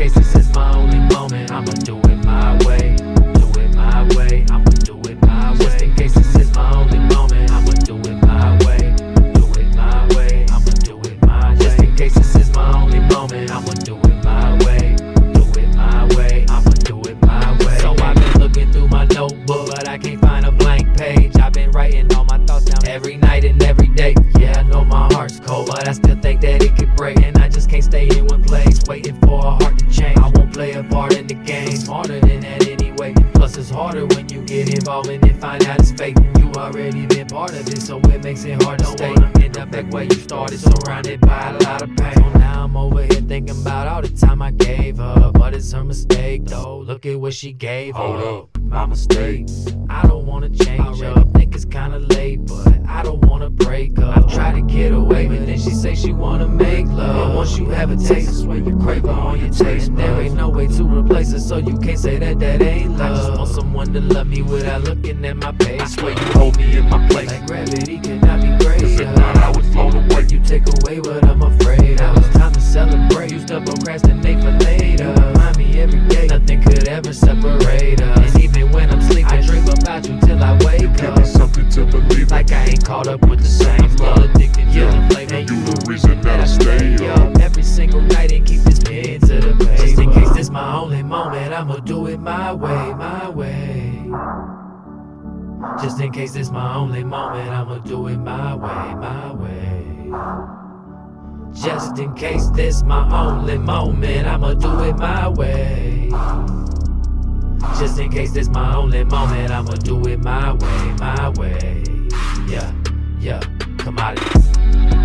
case this is my only moment, I'ma do it my way. Do it my way, I'ma do it my way. Just in case this is my only moment, I'ma do it my way. Do it my way, I'ma do it my way. Just in case this is my only moment, I'ma do it my way. Do it my way, I'ma do it my way. So I've been looking through my notebook, but I can't find a blank page. I've been writing all my thoughts down every night and every day. Yeah, I know my heart's cold, but I still think that it could break. And can't stay in one place, waiting for a heart to change. I won't play a part in the game, smarter than that anyway. Plus, it's harder when you get involved and then find out it's fake. You already been part of it, so it makes it hard to stay. End up back where you started, surrounded by a lot of pain. So now I'm over here thinking about all the time I gave her. But it's her mistake, though. Look at what she gave her. Hold up. My mistake. I don't wanna change up. Think it's kinda late, but I don't wanna break up. I've tried to get away, but then she say she wanna make love. And once you have a taste, I swear you crave on your taste. And there ain't no way to replace it, so you can't say that that ain't love. I just want someone to love me without looking at my page. Swear you hold me in my place. Like gravity cannot be Cause if greater. not, I would float away. You take away what I'm afraid of. It's time to celebrate. Used to procrastinate for later. Remind me every day, nothing could ever separate us. And even when I'm sleeping, I dream about you till I wake Give up. me something to believe. Like I ain't caught up with the same love. Addicted Yeah, the flavor. and you the reason that I stay up. Single night and keep this to the paper. Just in case this my only moment, I'ma do it my way, my way. Just in case this my only moment, I'ma do it my way, my way. Just in case this my only moment, I'ma do it my way. Just in case this my only moment, I'ma do it my way, my way. Yeah, yeah, commodity.